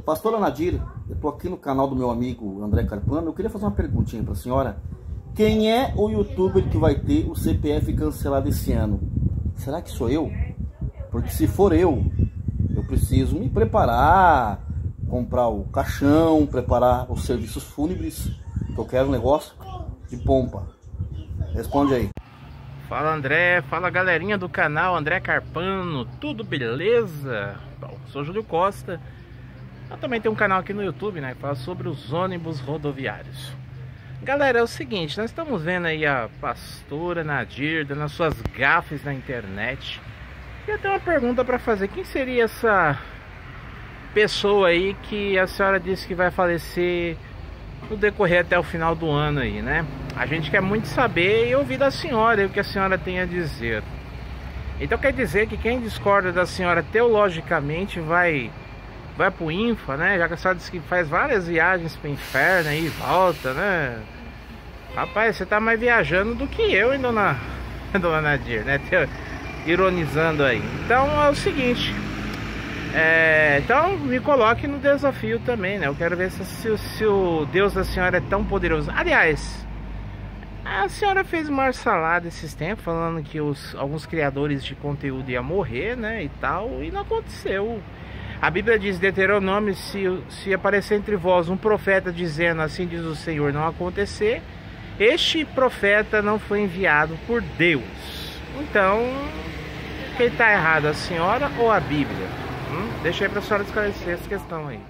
Pastora Nadir, eu estou aqui no canal do meu amigo André Carpano. Eu queria fazer uma perguntinha para a senhora. Quem é o youtuber que vai ter o CPF cancelado esse ano? Será que sou eu? Porque se for eu, eu preciso me preparar, comprar o caixão, preparar os serviços fúnebres, que eu quero um negócio de pompa. Responde aí. Fala André, fala galerinha do canal André Carpano, tudo beleza? Bom, sou Júlio Costa. Eu também tenho um canal aqui no YouTube, né? Que fala sobre os ônibus rodoviários. Galera, é o seguinte, nós estamos vendo aí a pastora Nadir dando as suas gafes na internet. E eu tenho uma pergunta para fazer. Quem seria essa pessoa aí que a senhora disse que vai falecer no decorrer até o final do ano aí, né? A gente quer muito saber e ouvir da senhora o que a senhora tem a dizer. Então quer dizer que quem discorda da senhora teologicamente vai vai pro Infa, né? Já que a senhora disse que faz várias viagens pro inferno e volta, né? Rapaz, você tá mais viajando do que eu, hein, dona, dona Nadir, né? Ironizando aí. Então é o seguinte. É, então me coloque no desafio também, né? Eu quero ver se, se, se, o Deus da senhora é tão poderoso. Aliás, a senhora fez uma salada esses tempos falando que os, alguns criadores de conteúdo iam morrer, né? E tal, e não aconteceu. A Bíblia diz, Deuteronômio, se, se aparecer entre vós um profeta dizendo, assim diz o Senhor, não acontecer, este profeta não foi enviado por Deus. Então, quem está errado, a senhora ou a Bíblia? Hum? Deixa aí para a senhora esclarecer essa questão aí.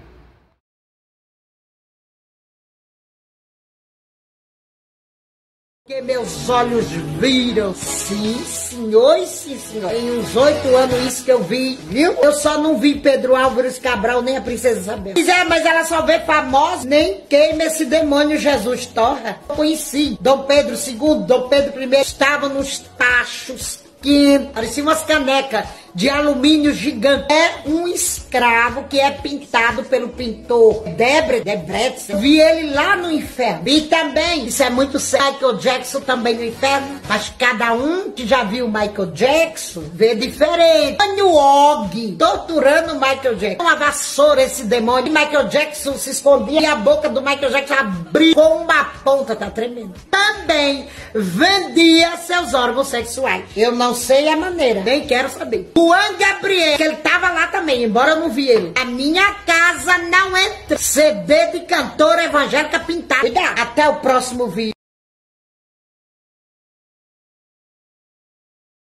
Que meus olhos viram, sim, senhor e sim, senhor. Tem uns oito anos isso que eu vi, viu? Eu só não vi Pedro Álvares Cabral nem a Princesa Isabel. Pois é, mas ela só vê famosa, nem queima esse demônio Jesus torra. Eu conheci Dom Pedro II, Dom Pedro I, estavam nos tachos que parecia umas canecas de alumínio gigante. É um escravo que é pintado pelo pintor Debre, Debretz. Vi ele lá no inferno. E também, isso é muito sério, Michael Jackson também no inferno. Mas cada um que já viu Michael Jackson vê diferente. Olha o Og torturando Michael Jackson. Uma vassoura esse demônio. E Michael Jackson se escondia e a boca do Michael Jackson abriu com uma ponta, tá tremendo. Também vendia seus órgãos sexuais. Eu não sei a maneira, nem quero saber. Juan Gabriel, que ele tava lá também, embora eu não vi ele. A minha casa não entra. CD de cantora evangélica pintada. Até o próximo vídeo.